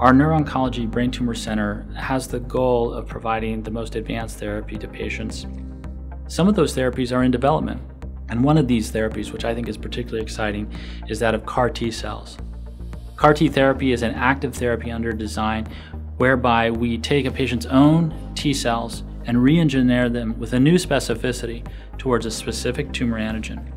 Our Neuro-Oncology Brain Tumor Center has the goal of providing the most advanced therapy to patients. Some of those therapies are in development, and one of these therapies, which I think is particularly exciting, is that of CAR T cells. CAR T therapy is an active therapy under design whereby we take a patient's own T cells and re engineer them with a new specificity towards a specific tumor antigen.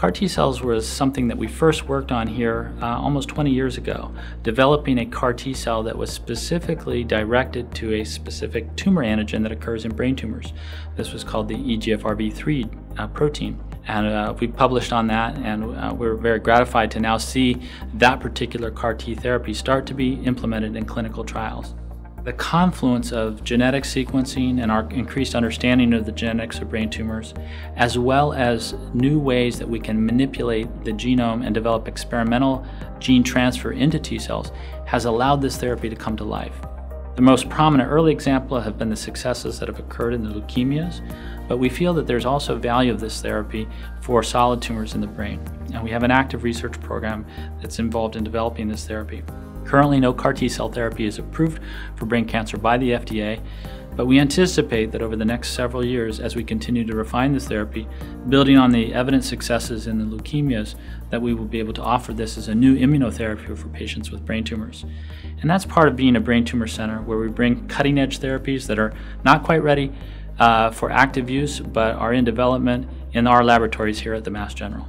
CAR T cells was something that we first worked on here uh, almost 20 years ago, developing a CAR T cell that was specifically directed to a specific tumor antigen that occurs in brain tumors. This was called the EGFRB3 uh, protein. And uh, we published on that, and uh, we're very gratified to now see that particular CAR T therapy start to be implemented in clinical trials. The confluence of genetic sequencing and our increased understanding of the genetics of brain tumors, as well as new ways that we can manipulate the genome and develop experimental gene transfer into T cells, has allowed this therapy to come to life. The most prominent early example have been the successes that have occurred in the leukemias, but we feel that there's also value of this therapy for solid tumors in the brain. And we have an active research program that's involved in developing this therapy. Currently, no CAR T cell therapy is approved for brain cancer by the FDA, but we anticipate that over the next several years, as we continue to refine this therapy, building on the evident successes in the leukemias, that we will be able to offer this as a new immunotherapy for patients with brain tumors. And that's part of being a brain tumor center, where we bring cutting edge therapies that are not quite ready uh, for active use, but are in development in our laboratories here at the Mass General.